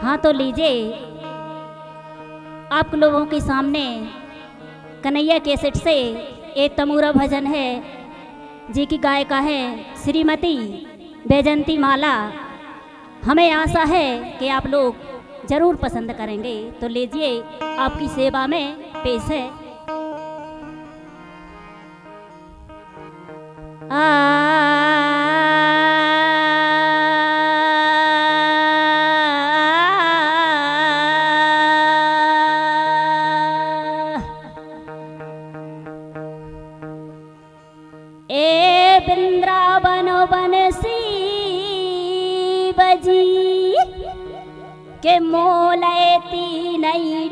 हाँ तो लीजिए। आप लोगों के सामने कन्हैया केसेट से एक तमूरा भजन है। जी की गायिका है श्रीमती बैजंती माला। हमें आशा है कि आप लोग ज़रूर पसंद करेंगे। तो लीजिए, आपकी सेवा में पेश है। ए के नहीं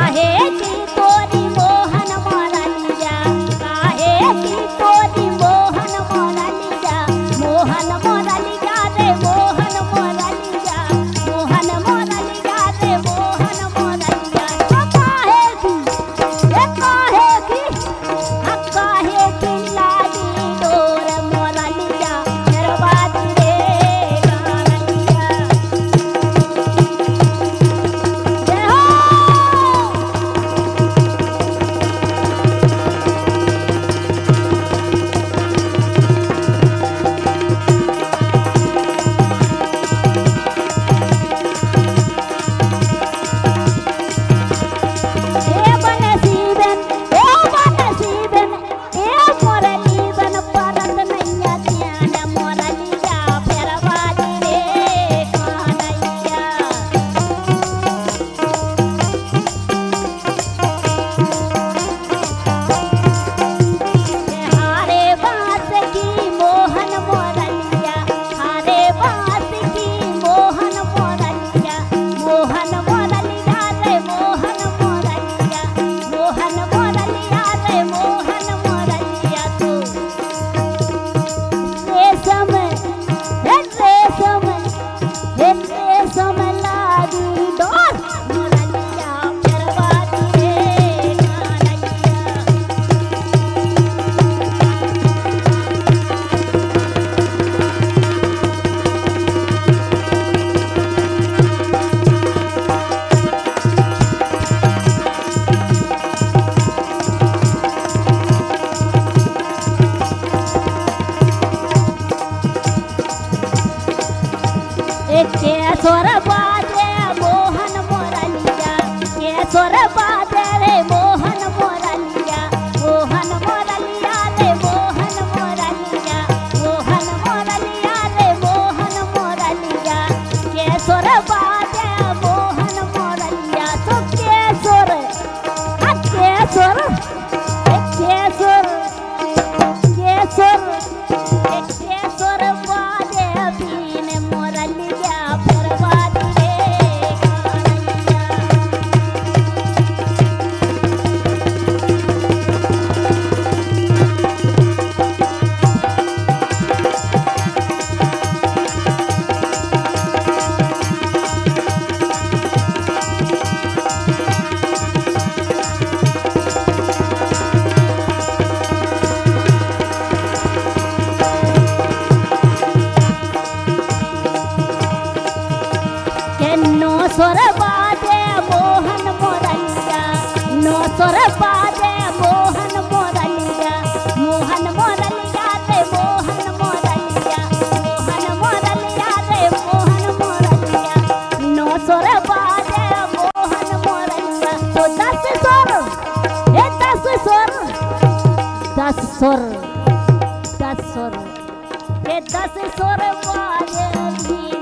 varrer. 怎么？e que é sorabá सुर दस सुर ये दस सुर वाले भी